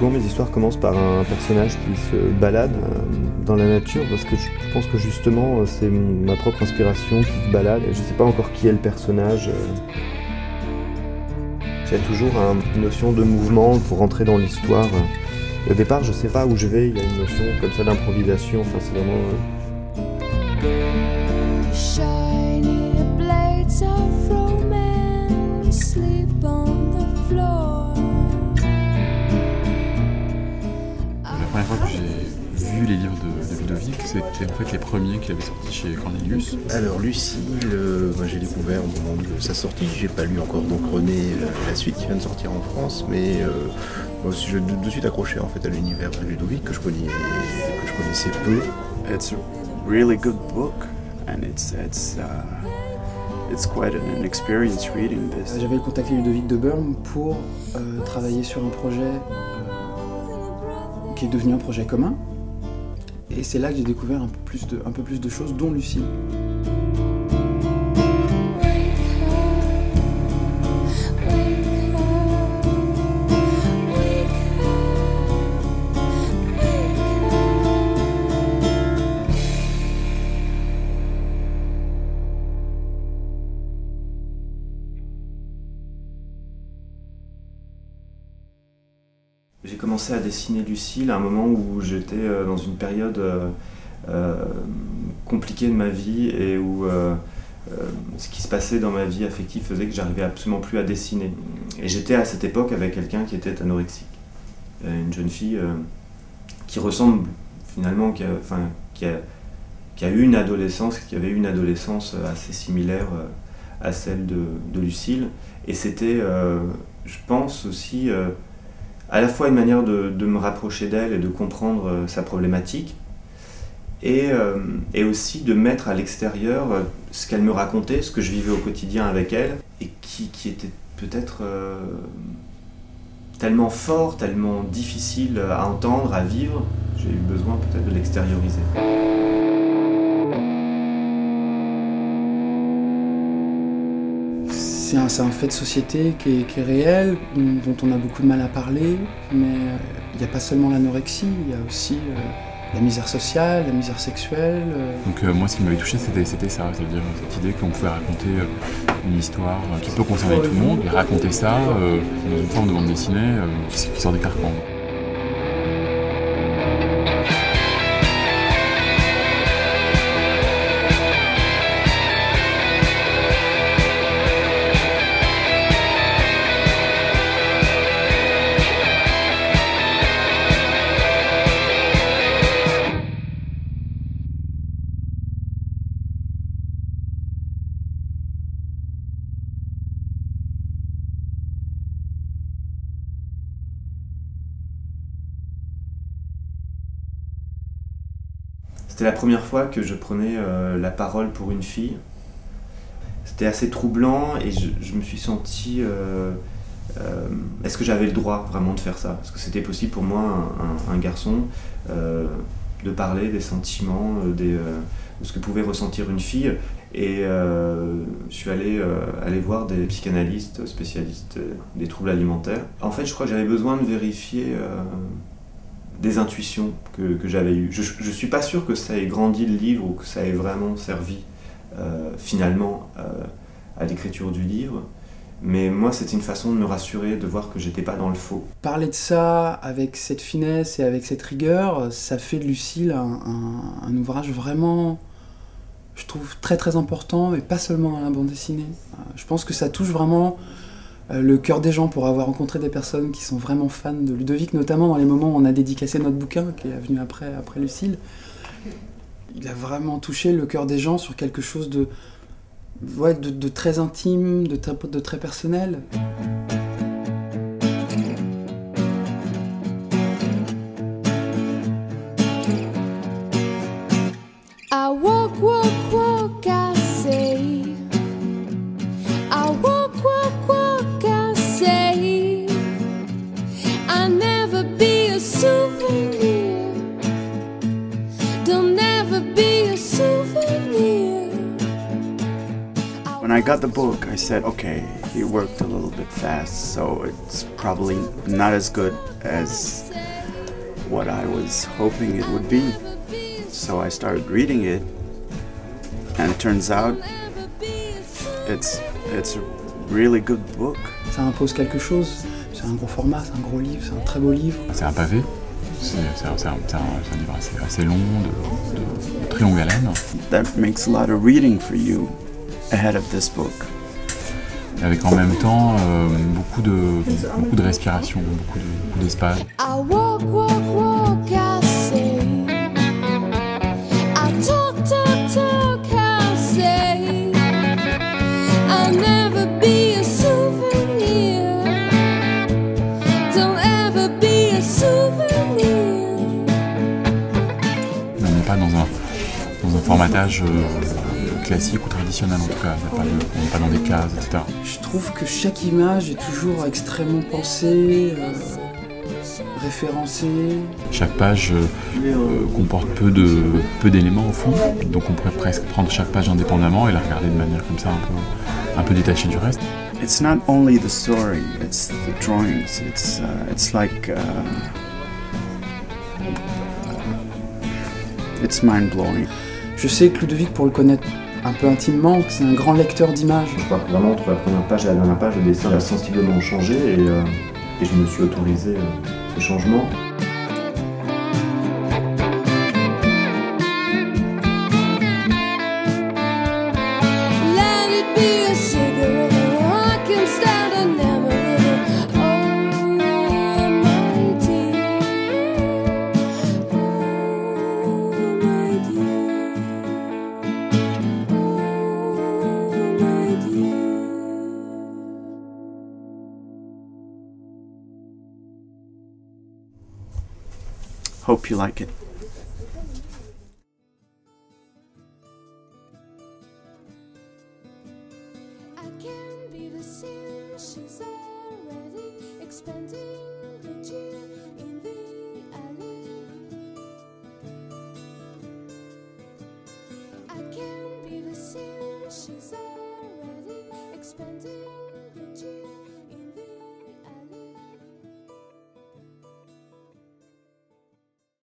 souvent mes histoires commencent par un personnage qui se balade euh, dans la nature parce que je pense que justement c'est ma propre inspiration qui se balade et je ne sais pas encore qui est le personnage. Euh. Il y a toujours une notion de mouvement pour rentrer dans l'histoire. Au départ, je ne sais pas où je vais, il y a une notion comme ça d'improvisation, enfin c'est vraiment... c'était en fait les premiers qu'il avait sortis chez Cornelius. Alors Lucille, euh, moi j'ai découvert au moment de sa sortie, j'ai pas lu encore donc René euh, la suite qui vient de sortir en France, mais euh, moi aussi je de suite accroché en fait à l'univers de Ludovic que je connais que je connaissais peu. It's a really good book and it's it's uh... It's quite an experience reading this. J'avais contacté Ludovic de Burm pour travailler sur un projet qui est devenu un projet commun, et c'est là que j'ai découvert un peu plus de, un peu plus de choses, dont Lucie. Commencé à dessiner Lucille à un moment où j'étais euh, dans une période euh, euh, compliquée de ma vie et où ce qui se passait dans ma vie affective faisait que j'arrivais absolument plus à dessiner. Et j'étais à cette époque avec quelqu'un qui était anorexique, une jeune fille qui ressemble finalement, qui a, eu une adolescence, qui avait eu une adolescence assez similaire à celle de, de Lucille. Et c'était, je pense aussi, à la fois une manière de, me rapprocher d'elle et de comprendre euh, sa problématique, euh, et, aussi de mettre à l'extérieur euh, ce qu'elle me racontait, ce que je vivais au quotidien avec elle, et qui, était peut-être tellement fort, tellement difficile à entendre, à vivre, j'ai eu besoin peut-être de l'extérioriser. C'est un, fait de société qui est, réel, dont on a beaucoup de mal à parler, mais euh, il n'y a pas seulement l'anorexie, il y a aussi euh, la misère sociale, la misère sexuelle. Euh. Donc moi ce qui m'avait touché c'était ça, c'est-à-dire cette idée qu'on pouvait raconter une histoire qui peut concerner tout le monde et raconter ça dans une forme de bande dessinée qui, qui sort des carcans. C'était la première fois que je prenais euh, la parole pour une fille. C'était assez troublant et je, me suis senti... Euh, euh, est-ce que j'avais le droit vraiment de faire ça? Est-ce que c'était possible pour moi, un, garçon, de parler des sentiments, de ce que pouvait ressentir une fille? Et je suis allé aller voir des psychanalystes spécialistes des troubles alimentaires. En fait, je crois que j'avais besoin de vérifier des intuitions que, j'avais eues. Je ne suis pas sûr que ça ait grandi le livre ou que ça ait vraiment servi euh, finalement euh, à l'écriture du livre. Mais moi, c'était une façon de me rassurer, de voir que j'étais pas dans le faux. Parler de ça avec cette finesse et avec cette rigueur, ça fait de Lucille un, ouvrage vraiment, je trouve, très très important, et pas seulement à la bande dessinée. Je pense que ça touche vraiment euh, le cœur des gens pour avoir rencontré des personnes qui sont vraiment fans de Ludovic, notamment dans les moments où on a dédicacé notre bouquin, qui est venu après, Lucille. Il a vraiment touché le cœur des gens sur quelque chose de, très intime, de très personnel. I I got the book, I said, okay, he worked a little bit fast, so it's probably not as good as what I was hoping it would be. So I started reading it, and it turns out it's it's a really good book. Ça impose quelque chose. C'est un gros format, c'est un gros livre, c'est un très beau livre. C'est un pavé. C'est c'est un, un- c'est un- c'est un livre assez, assez long, de, de- de très longue haleine, That makes a lot of reading for you ahead of this book. avec en même temps euh, beaucoup, de, beaucoup de respiration, beaucoup de- beaucoup d'espace. I walk, walk, walk, I say. I talk, talk, talk, I say. I'll never be a souvenir. Don't ever be a souvenir. Mais on n'est pas dans un, dans un formatage euh, classique ou traditionnel en tout cas. Il y a pas de- on n'est pas dans des cases, etc. Je trouve que chaque image est toujours extrêmement pensée, euh, référencée. Chaque page euh, euh, comporte peu de peu d'éléments au fond, donc on pourrait presque prendre chaque page indépendamment et la regarder de manière comme ça un peu, un peu détachée du reste. It's not only the story; it's the drawings. It's uh, it's like uh, it's mind blowing. Je sais que Ludovic, pour le connaître un peu intimement, c'est un grand lecteur d'images. Je crois que vraiment entre la première page et la dernière page, le dessin a sensiblement changé et, euh, et je me suis autorisé euh, ce changement. Hope you like it.